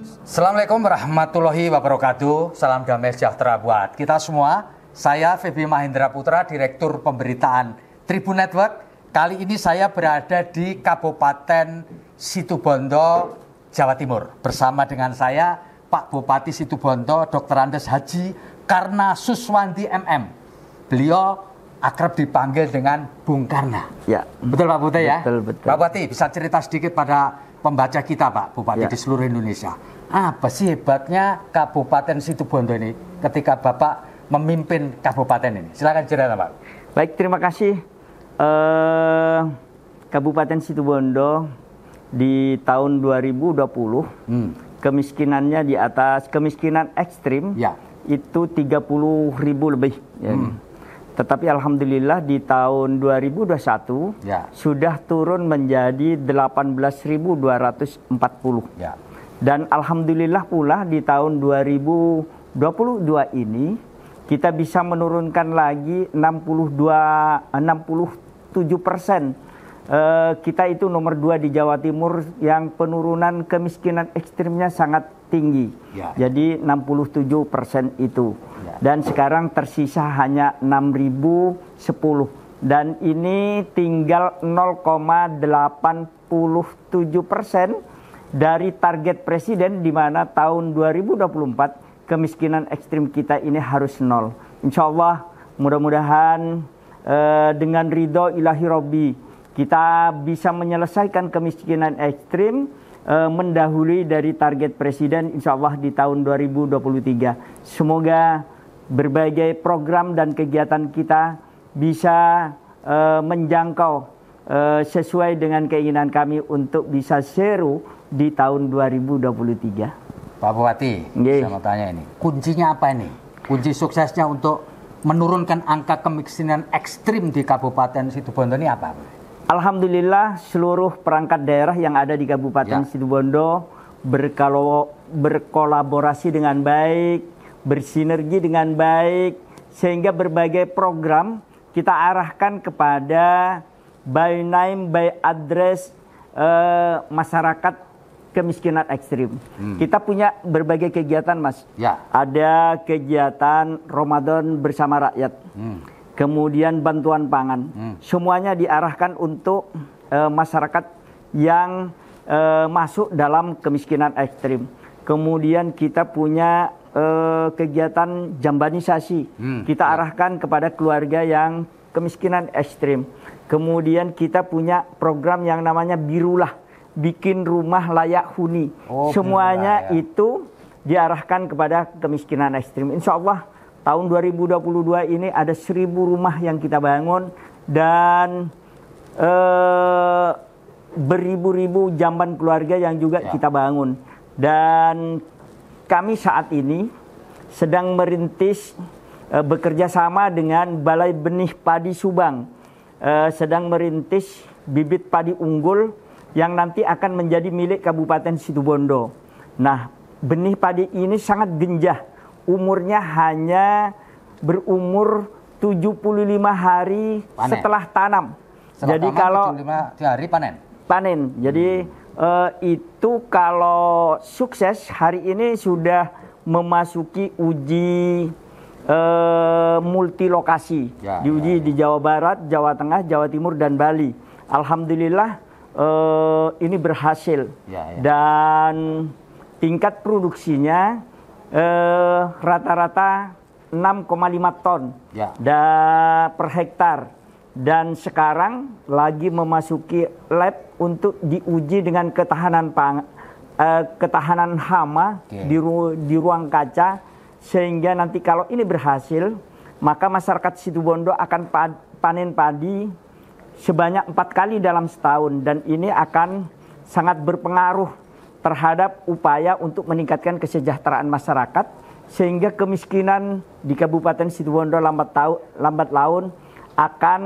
Assalamualaikum warahmatullahi wabarakatuh. Salam damai sejahtera buat kita semua. Saya Febi Mahendra Putra, Direktur Pemberitaan Tribun Network. Kali ini saya berada di Kabupaten Situbondo, Jawa Timur. Bersama dengan saya Pak Bupati Situbondo, Dr. Andes Haji Karna Suswandi MM. Beliau akrab dipanggil dengan Bung Karna. Ya. Betul Pak Bupati ya? Betul, betul. Pak Bupati bisa cerita sedikit pada pembaca kita Pak Bupati Ya. di seluruh Indonesia. Apa sih hebatnya Kabupaten Situbondo ini ketika Bapak memimpin kabupaten ini? Silakan cerita Pak. Baik, terima kasih. Eh, Kabupaten Situbondo di tahun 2020 Hmm. kemiskinannya di atas kemiskinan ekstrim Ya. itu 30 ribu lebih. ya. Tetapi alhamdulillah di tahun 2021 Ya. sudah turun menjadi 18.240. Ya. Dan alhamdulillah pula di tahun 2022 ini kita bisa menurunkan lagi 62 67 persen. Eh, kita itu nomor dua di Jawa Timur yang penurunan kemiskinan ekstrimnya sangat tinggi. Ya. Jadi 67 persen itu. Dan sekarang tersisa hanya 6.010 dan ini tinggal 0,87 persen dari target presiden di mana tahun 2024 kemiskinan ekstrim kita ini harus nol. Insya Allah mudah-mudahan eh, dengan ridho ilahi Robbi kita bisa menyelesaikan kemiskinan ekstrim eh, mendahului dari target presiden insya Allah di tahun 2023. Semoga berbagai program dan kegiatan kita bisa eh, menjangkau eh, sesuai dengan keinginan kami untuk bisa zero di tahun 2023. Pak Bupati, Nggih. saya mau tanya ini. Kuncinya apa ini? Kunci suksesnya untuk menurunkan angka kemiskinan ekstrim di Kabupaten Situbondo ini apa? Alhamdulillah seluruh perangkat daerah yang ada di Ya. Kabupaten Situbondo berkalo, berkolaborasi dengan baik, bersinergi dengan baik, sehingga berbagai program kita arahkan kepada by name, by address eh, masyarakat kemiskinan ekstrim. Kita punya berbagai kegiatan, Mas. Ya. Ada kegiatan Ramadan bersama rakyat. Hmm. Kemudian bantuan pangan. Semuanya diarahkan untuk eh, masyarakat yang eh, masuk dalam kemiskinan ekstrim. Kemudian kita punya eh, kegiatan jambanisasi. Hmm, Kita arahkan kepada keluarga yang kemiskinan ekstrim. Kemudian kita punya program yang namanya Birulah, bikin rumah layak huni. Oh, Semuanya ya. itu diarahkan kepada kemiskinan ekstrim. Insya Allah tahun 2022 ini ada seribu rumah yang kita bangun dan eh, beribu-ribu jamban keluarga yang juga Ya. kita bangun. Dan kami saat ini sedang merintis eh, bekerja sama dengan Balai Benih Padi Subang, eh, sedang merintis bibit padi unggul yang nanti akan menjadi milik Kabupaten Situbondo. Nah, benih padi ini sangat genjah. Umurnya hanya berumur 75 hari Panen. setelah tanam. Setelah Jadi taman kalau 75 hari panen. panen. Jadi eh, itu kalau sukses hari ini sudah memasuki uji eh, multi lokasi. Ya, Diuji ya, di Jawa Barat, Jawa Tengah, Jawa Timur dan Bali. Alhamdulillah eh, ini berhasil. Ya, ya. Dan tingkat produksinya eh, rata-rata 6,5 ton Ya. da- per hektar dan sekarang lagi memasuki lab untuk diuji dengan ketahanan pang, eh, ketahanan hama Oke. di, ru- di ruang kaca. Sehingga nanti kalau ini berhasil maka masyarakat Situbondo akan pa- panen padi sebanyak empat kali dalam setahun. Dan ini akan sangat berpengaruh terhadap upaya untuk meningkatkan kesejahteraan masyarakat. Sehingga kemiskinan di Kabupaten Situbondo lambat tahu lambat laun akan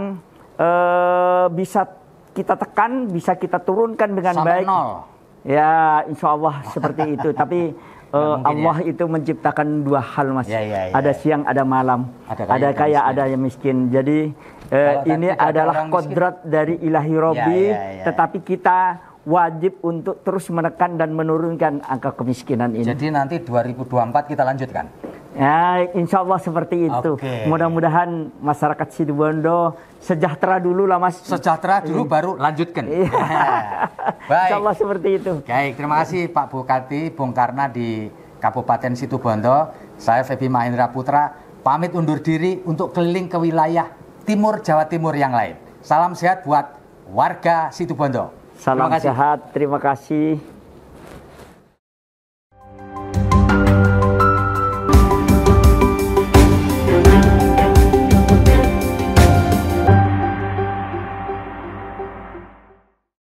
eh, bisa kita tekan, bisa kita turunkan dengan Sampai baik. nol. Ya, insya Allah seperti itu. Tapi mungkin Allah itu menciptakan dua hal, mas. Ya, ya, ya. Ada siang, ada malam. Ada kaya, Ada kaya, miskin. ada yang miskin. Jadi Kalau ini adalah orang miskin. kodrat dari Ilahi Robbi. Ya, ya, ya. Tetapi kita wajib untuk terus menekan dan menurunkan angka kemiskinan ini. Jadi nanti 2024 kita lanjutkan. Ya, insya Allah seperti itu. Oke. Mudah-mudahan masyarakat Situbondo sejahtera dulu lah mas. Sejahtera dulu baru lanjutkan. Iya. Baik. Insya Allah seperti itu. Baik, terima kasih Pak Bupati Bung Karna di Kabupaten Situbondo. Saya Febi Mahendra Putra pamit undur diri untuk keliling ke wilayah timur Jawa Timur yang lain. Salam sehat buat warga Situbondo. Salam terima kasih. sehat, terima kasih.